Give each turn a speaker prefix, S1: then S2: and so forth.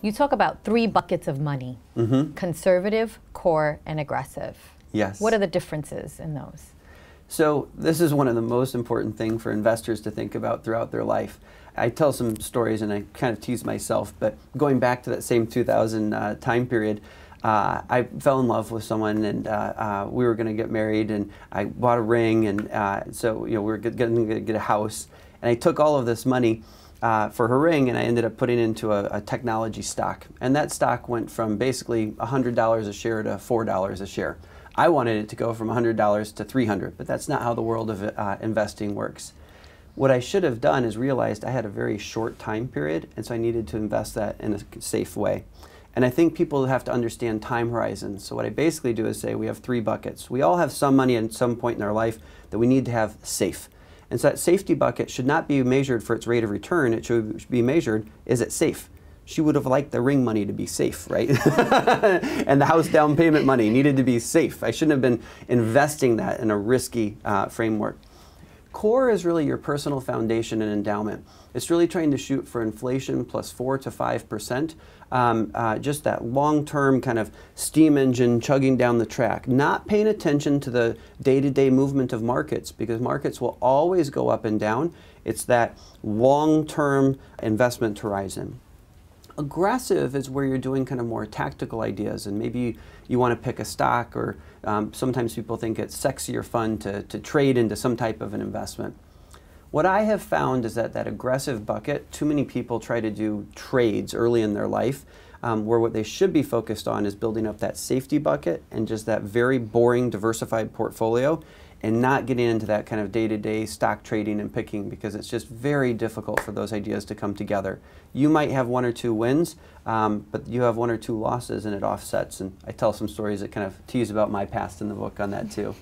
S1: You talk about three buckets of money
S2: Mm-hmm.
S1: conservative, core, and aggressive.
S2: Yes.
S1: What are the differences in those?
S2: So this is one of the most important things for investors to think about throughout their life. I tell some stories and I kind of tease myself, but going back to that same 2000 uh, time period, uh, I fell in love with someone and uh, uh, we were going to get married and I bought a ring and uh, so you know we were going to get a house and I took all of this money uh, for her ring and I ended up putting into a, a technology stock and that stock went from basically $100 a share to $4 a share. I wanted it to go from $100 to 300, but that's not how the world of uh, investing works. What I should have done is realized I had a very short time period, and so I needed to invest that in a safe way. And I think people have to understand time horizons. So what I basically do is say we have three buckets. We all have some money at some point in our life that we need to have safe. And so that safety bucket should not be measured for its rate of return. It should be measured, is it safe? She would have liked the ring money to be safe, right? and the house down payment money needed to be safe. I shouldn't have been investing that in a risky uh, framework. Core is really your personal foundation and endowment. It's really trying to shoot for inflation plus four to five percent. Um, uh, just that long-term kind of steam engine chugging down the track, not paying attention to the day-to-day movement of markets because markets will always go up and down. It's that long-term investment horizon. Aggressive is where you're doing kind of more tactical ideas, and maybe you want to pick a stock, or um, sometimes people think it's sexy or fun to, to trade into some type of an investment. What I have found is that that aggressive bucket, too many people try to do trades early in their life, um, where what they should be focused on is building up that safety bucket and just that very boring, diversified portfolio and not getting into that kind of day to day stock trading and picking because it's just very difficult for those ideas to come together. You might have one or two wins, um, but you have one or two losses and it offsets. And I tell some stories that kind of tease about my past in the book on that too.